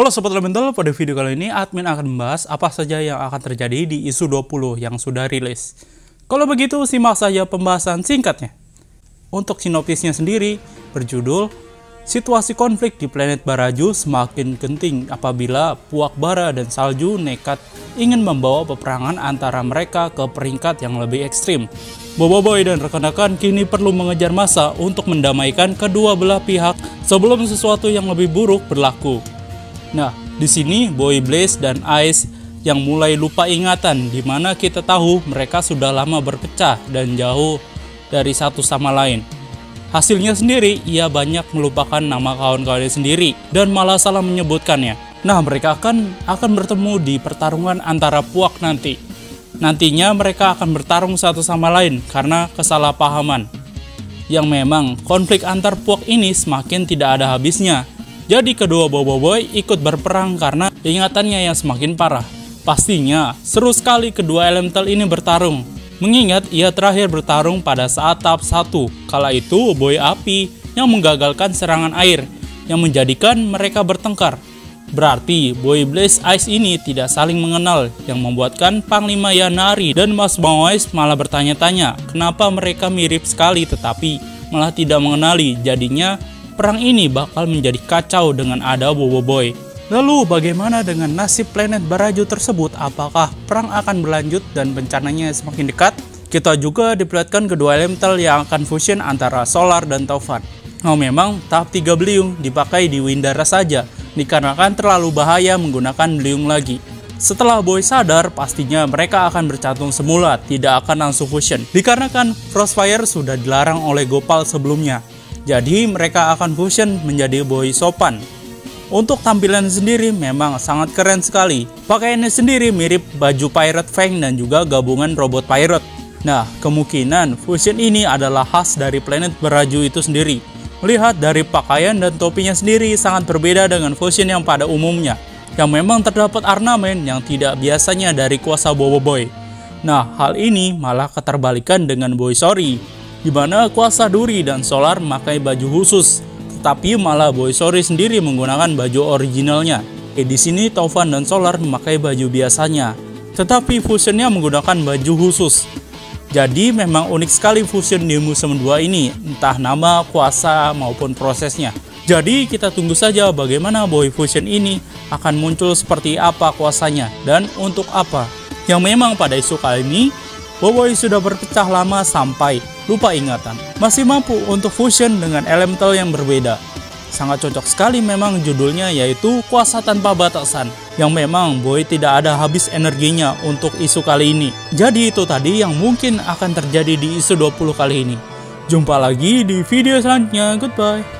Halo Sobat Elemental, pada video kali ini admin akan membahas apa saja yang akan terjadi di isu 20 yang sudah rilis. Kalau begitu, simak saja pembahasan singkatnya. Untuk sinopsisnya sendiri, berjudul Situasi konflik di planet Baraju semakin genting apabila Puak Bara dan Salju nekat ingin membawa peperangan antara mereka ke peringkat yang lebih ekstrim. Bobo Boy dan rekan-rekan kini perlu mengejar masa untuk mendamaikan kedua belah pihak sebelum sesuatu yang lebih buruk berlaku. Nah, di sini Boy Blaze dan Ice yang mulai lupa ingatan di mana kita tahu mereka sudah lama berpecah dan jauh dari satu sama lain. Hasilnya sendiri, ia banyak melupakan nama kawan-kawannya sendiri dan malah salah menyebutkannya. Nah, mereka akan akan bertemu di pertarungan antara Puak nanti. Nantinya mereka akan bertarung satu sama lain karena kesalahpahaman. Yang memang konflik antar Puak ini semakin tidak ada habisnya jadi kedua Bobo Boy ikut berperang karena ingatannya yang semakin parah. Pastinya seru sekali kedua elemental ini bertarung. Mengingat ia terakhir bertarung pada saat tahap 1, kala itu Boy Api yang menggagalkan serangan air yang menjadikan mereka bertengkar. Berarti Boy Blaze Ice ini tidak saling mengenal yang membuatkan Panglima Yanari dan Mas Mawais malah bertanya-tanya kenapa mereka mirip sekali tetapi malah tidak mengenali jadinya perang ini bakal menjadi kacau dengan ada Bobo Boy. Lalu bagaimana dengan nasib planet Baraju tersebut? Apakah perang akan berlanjut dan bencananya semakin dekat? Kita juga diperlihatkan kedua elemental yang akan fusion antara Solar dan Taufan. Oh memang tahap 3 Beliung dipakai di Windara saja, dikarenakan terlalu bahaya menggunakan Beliung lagi. Setelah Boy sadar, pastinya mereka akan bercantum semula, tidak akan langsung fusion. Dikarenakan Frostfire sudah dilarang oleh Gopal sebelumnya. Jadi mereka akan fusion menjadi boy sopan. Untuk tampilan sendiri memang sangat keren sekali. Pakaiannya sendiri mirip baju Pirate Fang dan juga gabungan robot pirate. Nah, kemungkinan fusion ini adalah khas dari planet beraju itu sendiri. Melihat dari pakaian dan topinya sendiri sangat berbeda dengan fusion yang pada umumnya. Yang memang terdapat ornamen yang tidak biasanya dari kuasa Bobo Boy. Nah, hal ini malah keterbalikan dengan Boy Sorry di mana kuasa Duri dan Solar memakai baju khusus, tetapi malah Boy Sorry sendiri menggunakan baju originalnya. Eh, di sini Taufan dan Solar memakai baju biasanya, tetapi fusionnya menggunakan baju khusus. Jadi memang unik sekali fusion di musim 2 ini, entah nama, kuasa, maupun prosesnya. Jadi kita tunggu saja bagaimana Boy Fusion ini akan muncul seperti apa kuasanya dan untuk apa. Yang memang pada isu kali ini, Boboy sudah berpecah lama sampai lupa ingatan. Masih mampu untuk fusion dengan elemental yang berbeda. Sangat cocok sekali memang judulnya yaitu Kuasa Tanpa Batasan yang memang Boy tidak ada habis energinya untuk isu kali ini. Jadi itu tadi yang mungkin akan terjadi di isu 20 kali ini. Jumpa lagi di video selanjutnya. Goodbye.